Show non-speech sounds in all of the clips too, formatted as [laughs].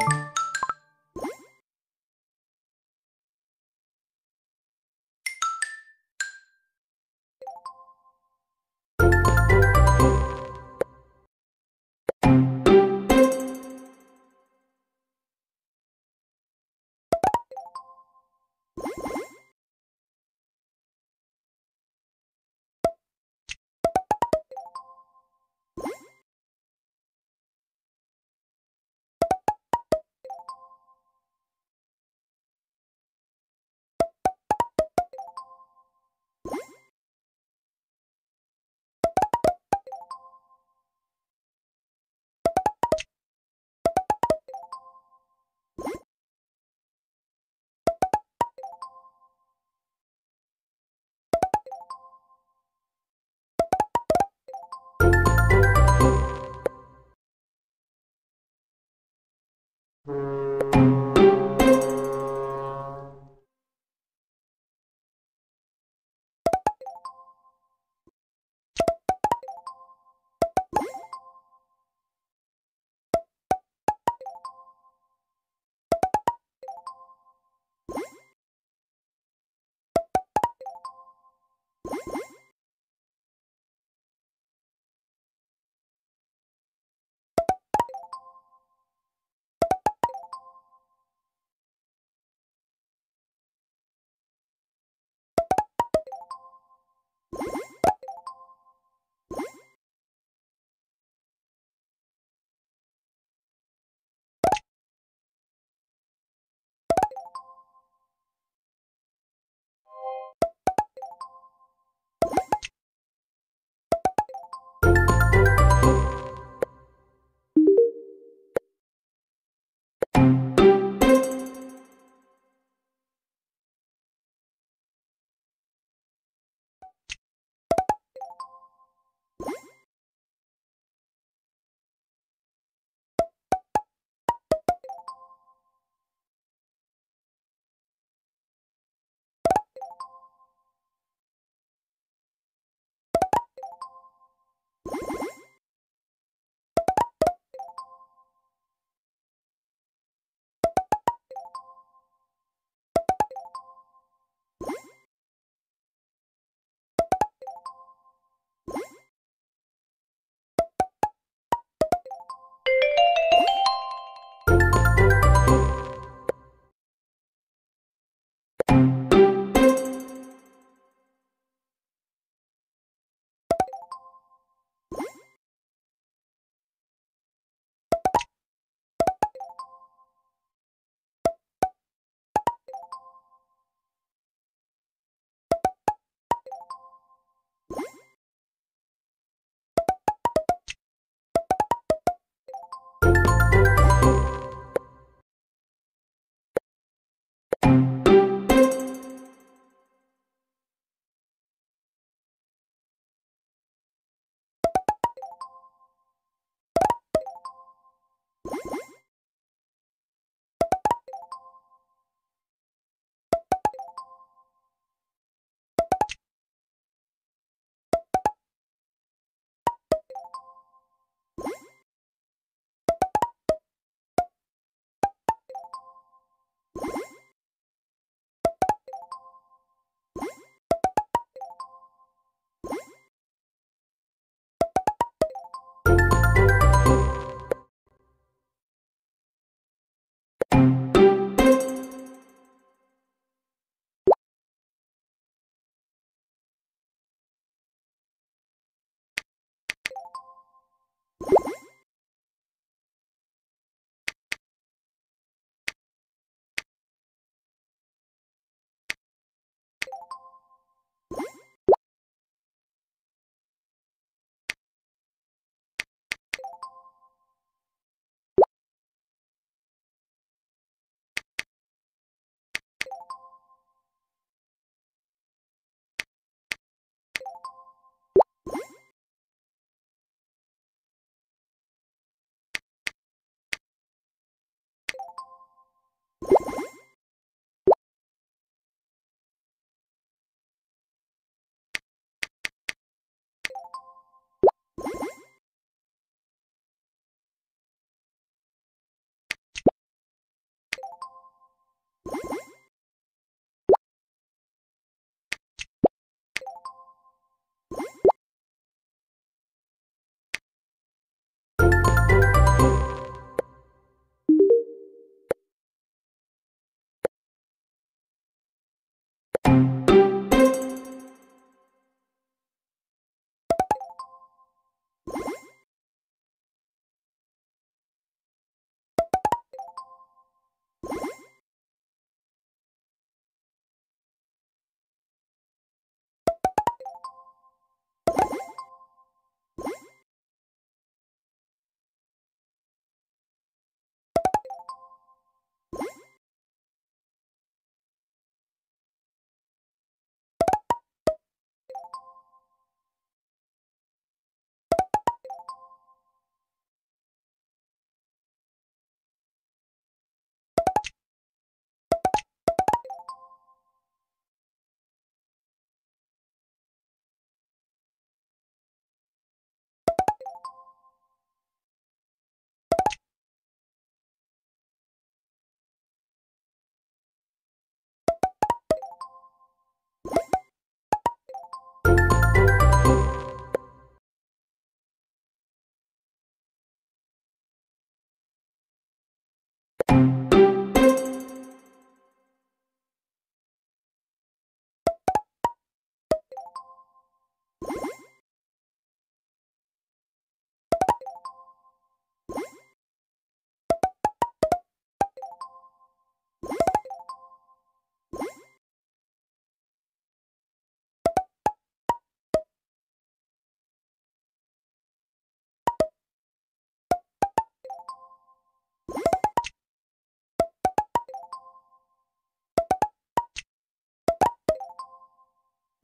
you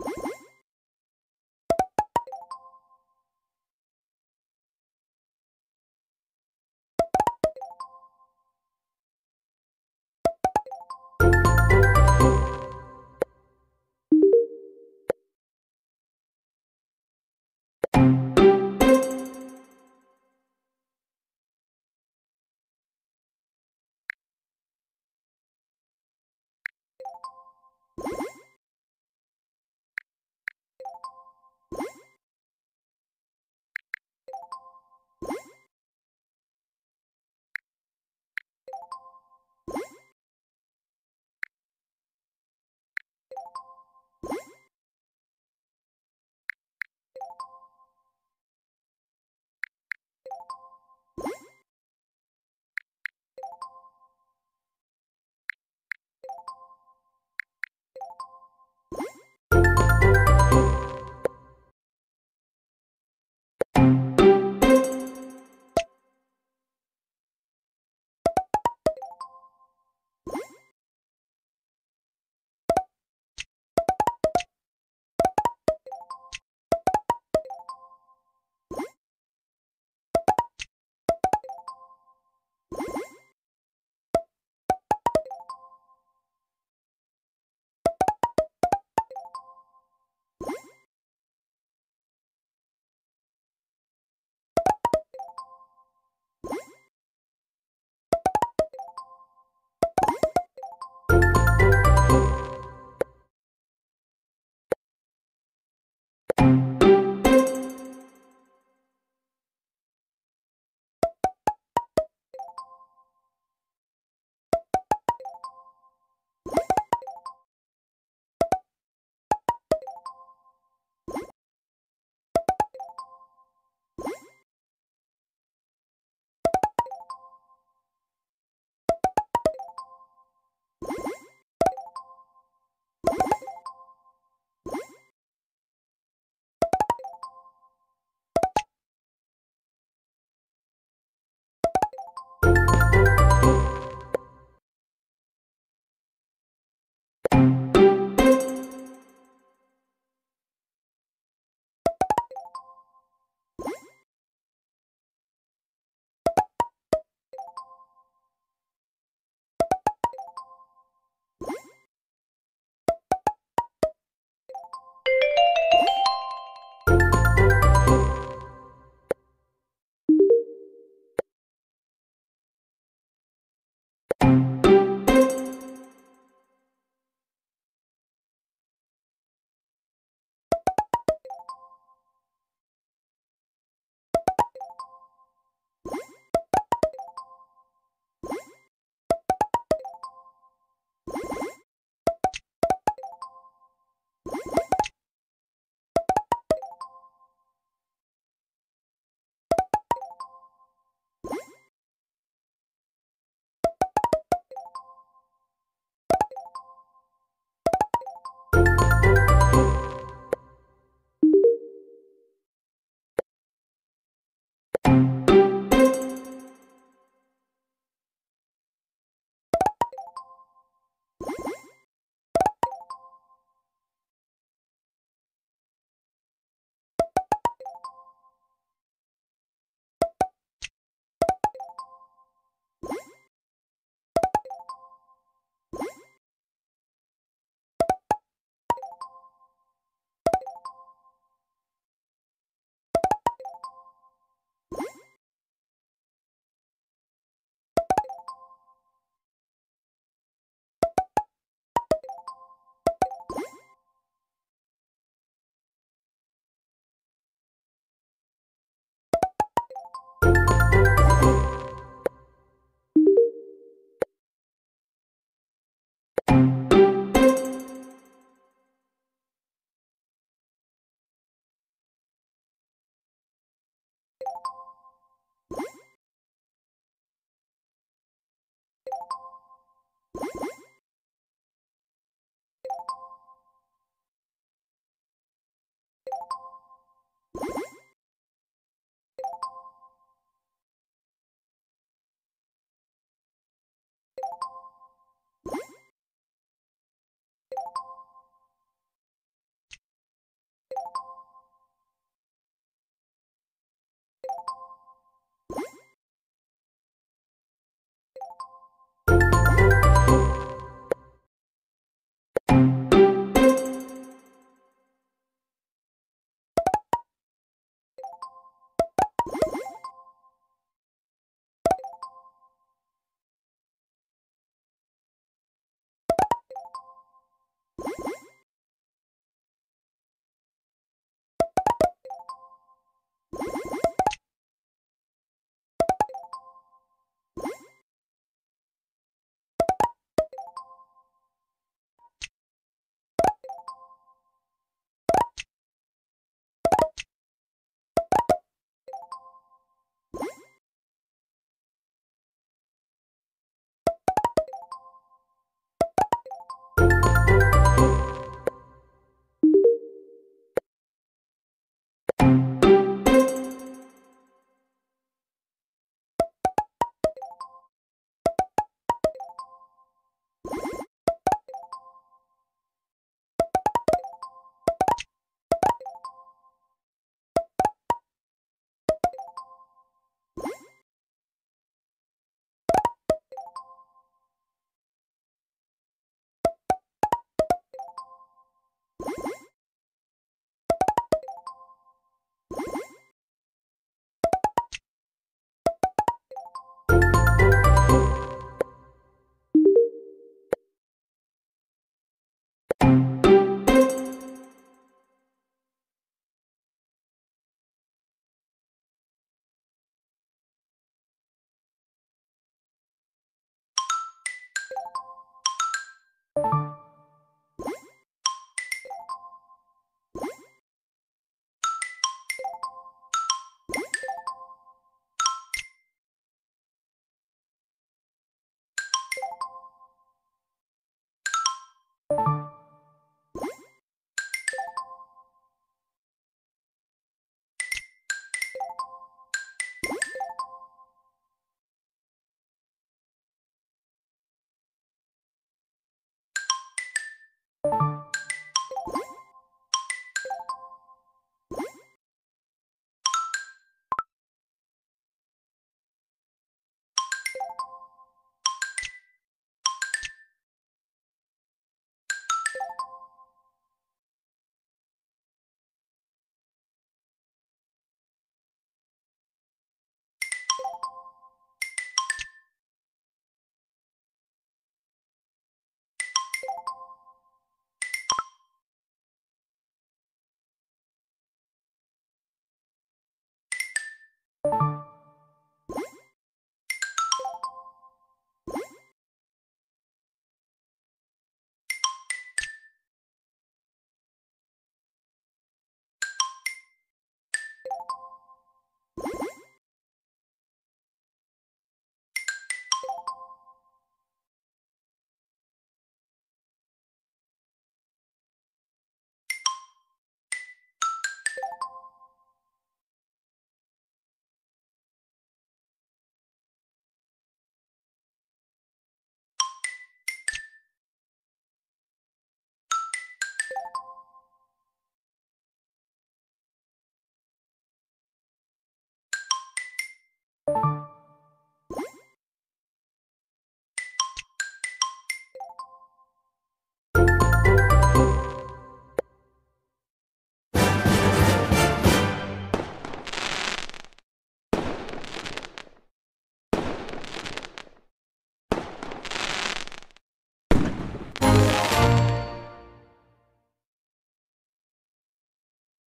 you [laughs]